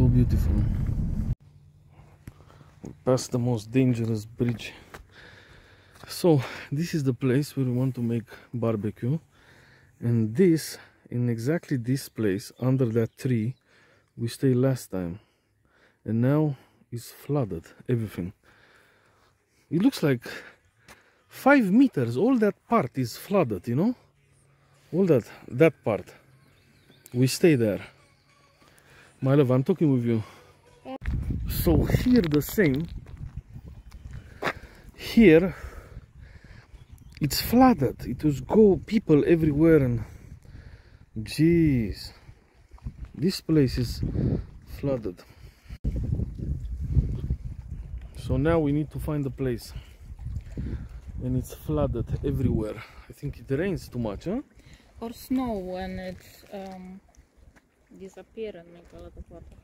So beautiful. We passed the most dangerous bridge. So this is the place where we want to make barbecue. And this, in exactly this place, under that tree, we stayed last time and now it's flooded everything it looks like five meters all that part is flooded you know all that that part we stay there my love i'm talking with you. So here the same. Here it's flooded. It was go people everywhere and jeez this place is flooded. So now we need to find a place. And it's flooded everywhere. I think it rains too much huh? Or snow when it's um, disappear and make a lot of water.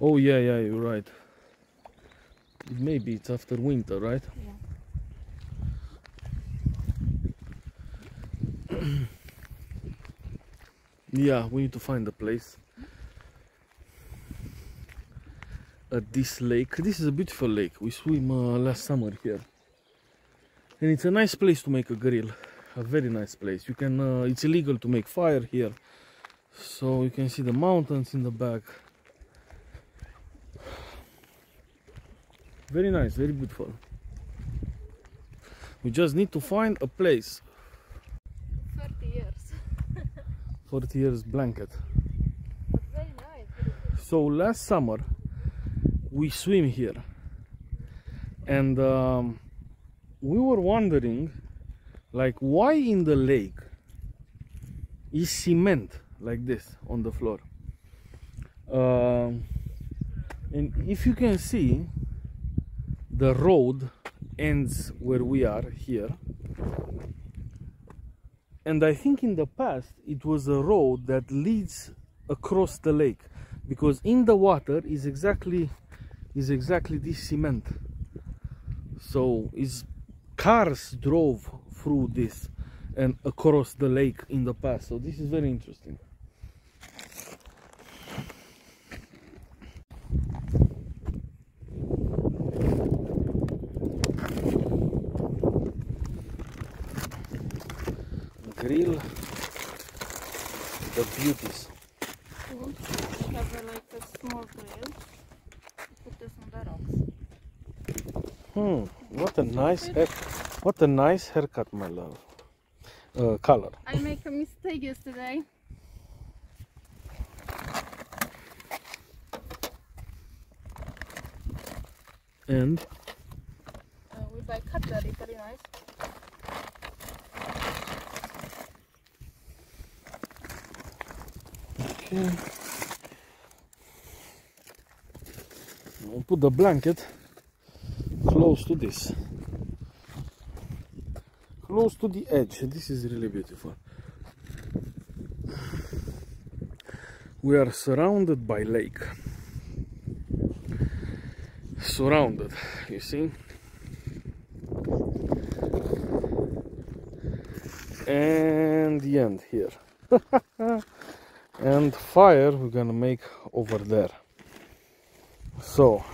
oh yeah yeah you're right. Maybe it's after winter right? Yeah. yeah we need to find a place. At this lake. This is a beautiful lake. We swim uh, last summer here. And it's a nice place to make a grill a very nice place. You can uh, it's illegal to make fire here. So you can see the mountains in the back. Very nice very beautiful. We just need to find a place. 30 years. 40 years blanket. Nice. so last summer we swim here. And um, we were wondering like why in the lake is cement like this on the floor? Um, and if you can see the road ends where we are here. And I think in the past it was a road that leads across the lake because in the water is exactly is exactly this cement. So is cars drove through this and across the lake in the past so this is very interesting grill the beauties Cool. We have a, like a small grill. Put this on the rocks. Hmm, what a nice hair, what a nice haircut, my love. Uh, color. I make a mistake yesterday. And Uh, we buy cutlery, very nice. okay. We'll put the blanket close to this. Close to the edge. This is really beautiful. We are surrounded by lake. Surrounded, you see? and the end here and fire we're gonna make over there so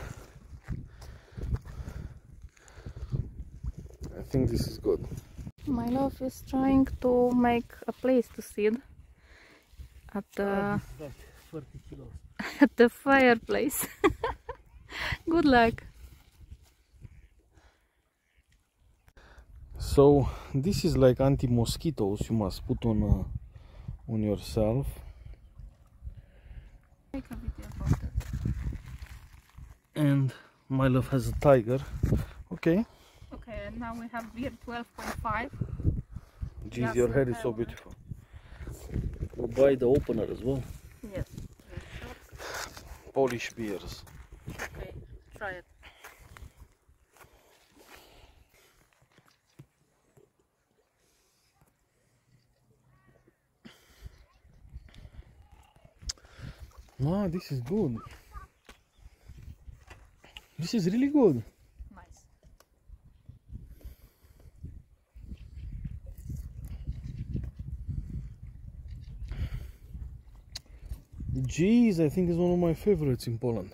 I think this is good My love is trying to make a place to sit at the at the fireplace. Good luck. so this is like anti-mosquitoes you must put on uh, on yourself Make a video about it. and my love has a tiger okay Okay, and now we have beer 12.5. Jeez, your hair is so beautiful We buy the opener as well. Yes. Polish beers. Okay, try it. Wow, this is good. This is really good. Nice. Jeez, I think it's one of my favorites in Poland.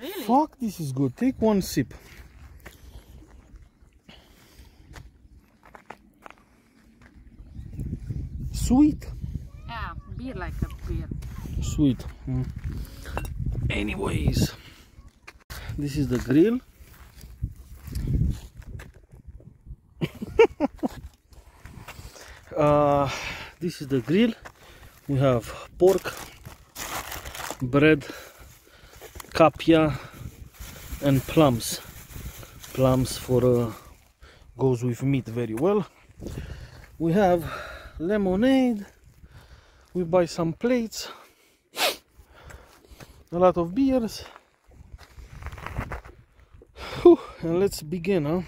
Really? Fuck, this is good. Take one sip. Sweet. Yeah, beer like a beer. Sweet. Mm. Anyways, this is the grill. uh, this is the grill. We have pork, bread, capia and plums. Plums for uh, goes with meat very well. We have lemonade. We buy some plates. A lot of beers. Whew, and let's begin, huh?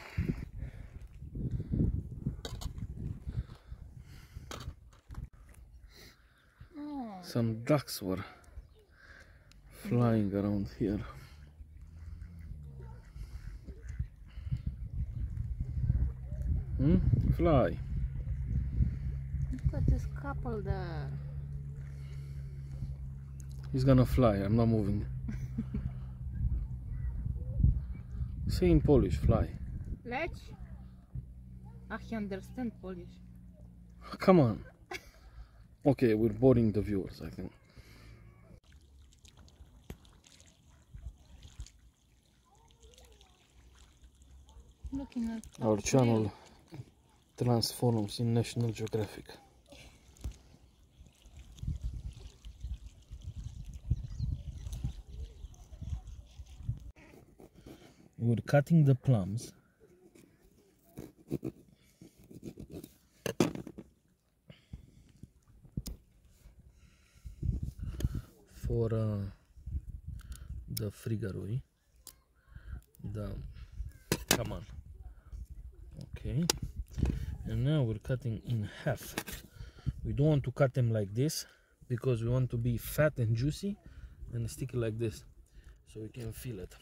Some ducks were flying around here. Hmm? Fly. look at this couple there. He's gonna fly. I'm not moving. Say in Polish, fly. Leć? Ach, he understand Polish. Come on. Okay, we're boring the viewers, I think. Our channel transforms in National Geographic. We're cutting the plums. For uh, the frigarui. The come on. Okay. And now we're cutting in half. We don't want to cut them like this because we want to be fat and juicy and stick it like this so we can feel it.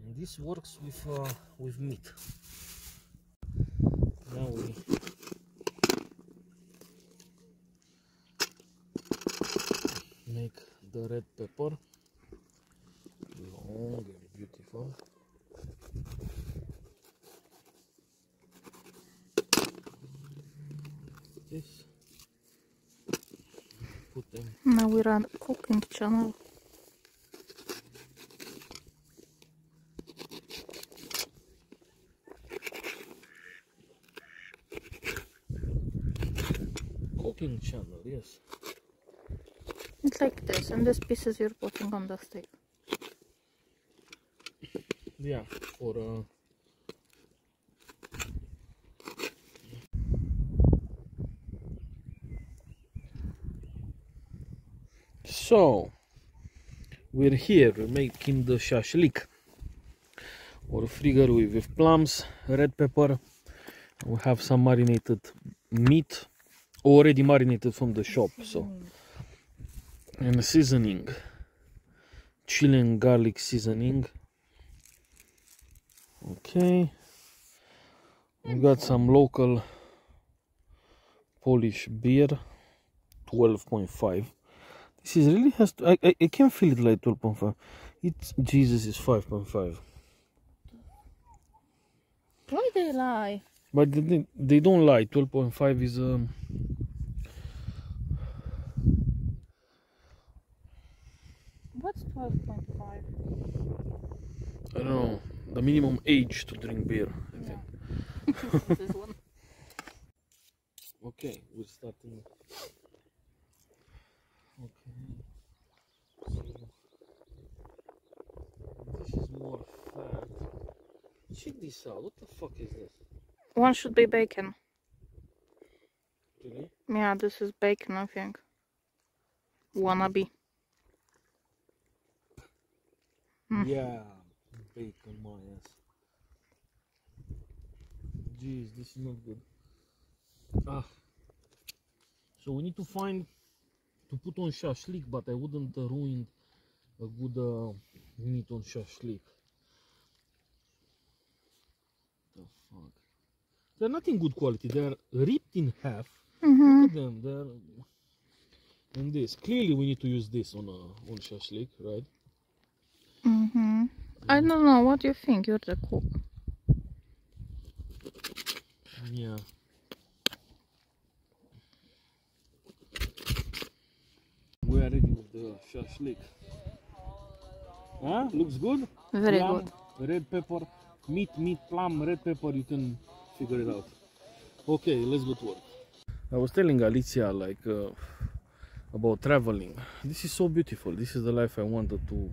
And this works with uh, with meat. Now we make the red pepper long and beautiful. This put them Now we're on cooking channel. cooking channel, yes. It's like this, and these pieces you're putting on the stick. Yeah, for uh, So we're here making the shashlik or frigarui with plums, red pepper. We have some marinated meat already marinated from the shop, so and seasoning, chili and garlic seasoning. Okay, we got some local Polish beer, 12.5. This is really has to. I, I, I can feel it like 12.5. It's Jesus is 5.5. Why they lie? But they, they- don't lie. 12.5 is um. What's 12.5? I don't know the minimum age to drink beer. I think. one. Okay, we're starting. Okay. So this is more fat. Check this out. What the fuck is this? One should be bacon. Really? Yeah, this is bacon, I think. Wannabe. Mm. Yeah, bacon, my ass. Jeez, this is not good. Ah. So we need to find to put on shashlik, but I wouldn't uh, ruin a good uh, meat on shashlik. The fuck? They're not in good quality. They're ripped in half. Mm -hmm. Look at them. They're and this. Clearly, we need to use this on a on shashlik, right? Mm hmm I don't know. What do you think? You're the cook. Yeah. We are ready with the shashlik. Huh? Looks good? Very plum, good. Red pepper, meat, meat, plum, red pepper, you can figure it out. Okay, let's go to work. I was telling Alicia like uh, about traveling. This is so beautiful. This is the life I wanted to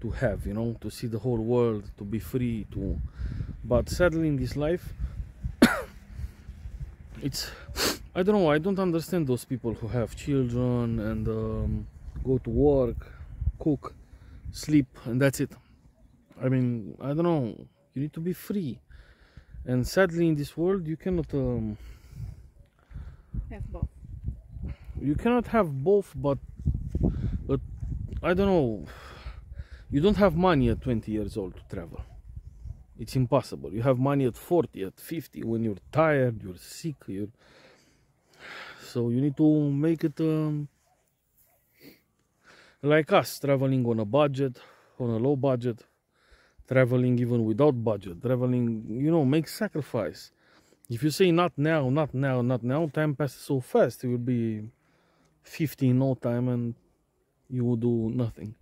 to have, you know, to see the whole world, to be free, to but sadly in this life it's I don't know. I don't understand those people who have children and um, go to work, cook, sleep, and that's it. I mean, I don't know. You need to be free, and sadly, in this world, you cannot. Um, have both. You cannot have both, but but I don't know. You don't have money at 20 years old to travel. It's impossible. You have money at 40, at 50, when you're tired, you're sick, you're so you need to make it um, like us traveling on a budget on a low budget traveling even without budget traveling you know make sacrifice. If you say not now not now not now time passes so fast it will be 50 in no time and you will do nothing.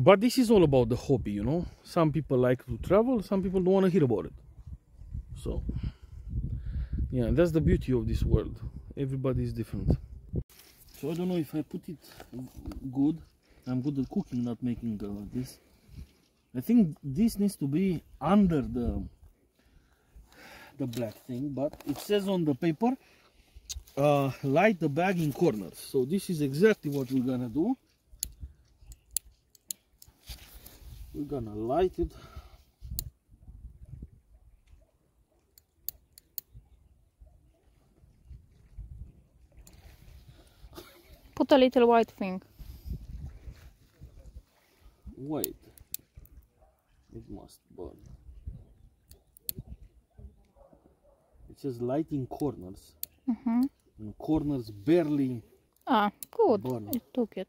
But this is all about the hobby you know. Some people like to travel some people don't want to hear about it. So yeah that's the beauty of this world. Everybody is different I don't know if I put it good. I'm good at cooking not making uh, this. I think this needs to be under the the black thing but it says on the paper uh, light the bag in corners. So this is exactly what we're gonna do. We're gonna light it Put a little white thing. White. It must burn. It says light in corners. Mm -hmm. Corners barely. Ah, good. Burn. It took it.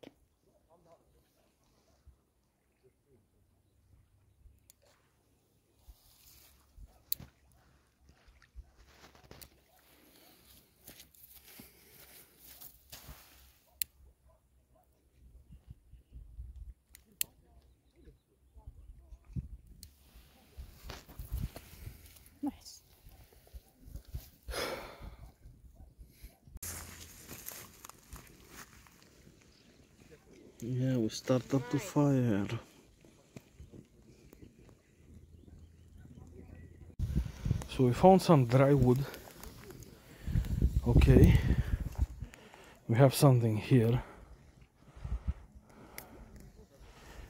Yeah, we start up the fire. So we found some dry wood. Okay. We have something here.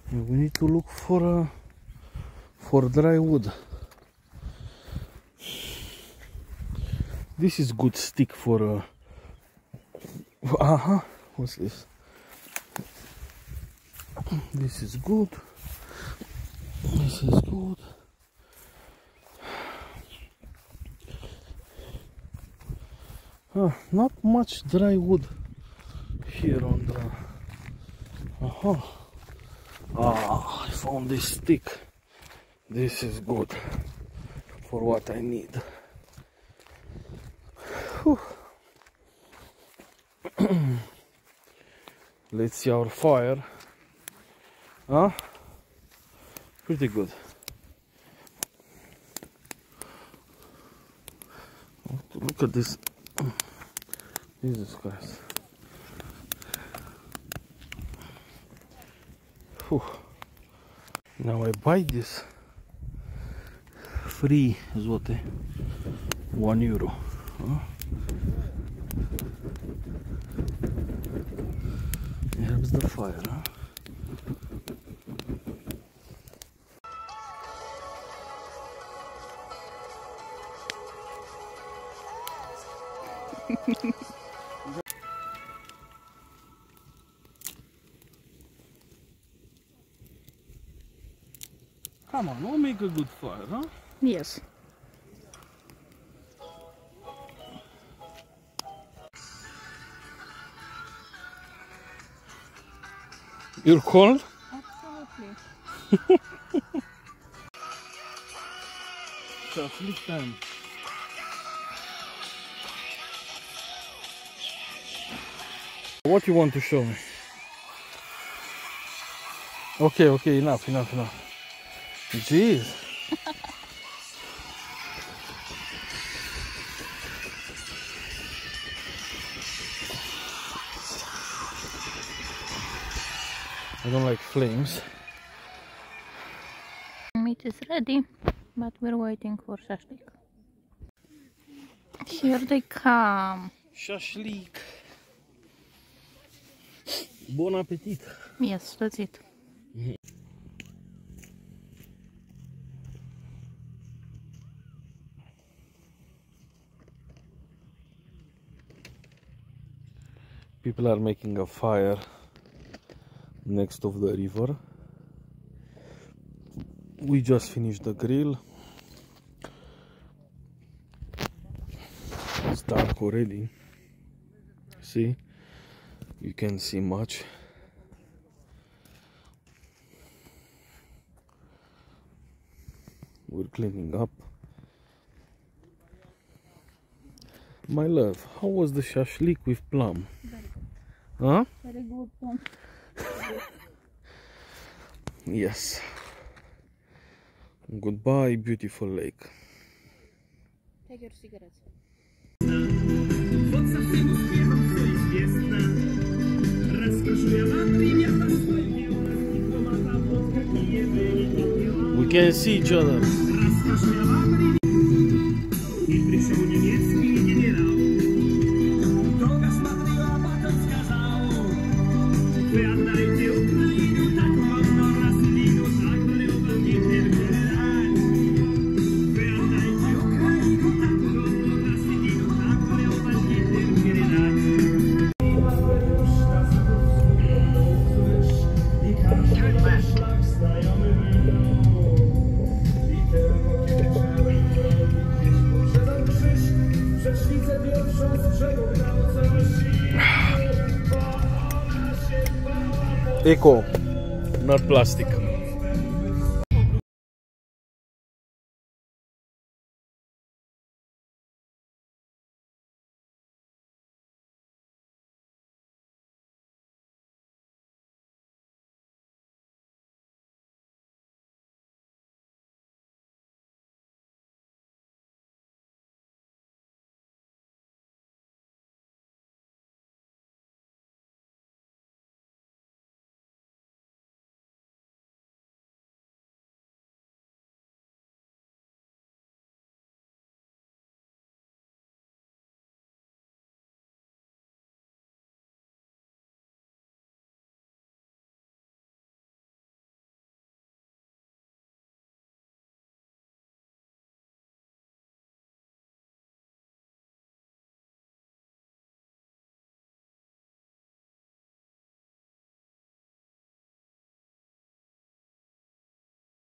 And we need to look for a for dry wood. This is good stick for a uh huh. What's this? This is good. This is good. Uh, not much dry wood here on the uh -huh. ah I found this stick. This is good for what I need. Let's see our fire Huh? Pretty good. Look at this. Jesus Christ. Whew. Now I buy this free zloty, one euro. Huh? Here's the fire, huh? Come on, we'll make a good fire, huh? Yes. You're cold? Absolutely. Shashlik time. What you want to show me? Okay, okay, enough, enough, enough. Jeez. I don't like flames. Meat is ready, but we're waiting for shashlik. Here they come. Shashlik. Bon appetit. Yes, that's it. People are making a fire next of the river. We just finished the grill. It's dark already. See? You can see much. We're cleaning up. My love, how was the shashlik with plum? Huh? Very good one. Yes. Goodbye, beautiful lake. Take your cigarettes. We can't see each other. Eco, not plastic.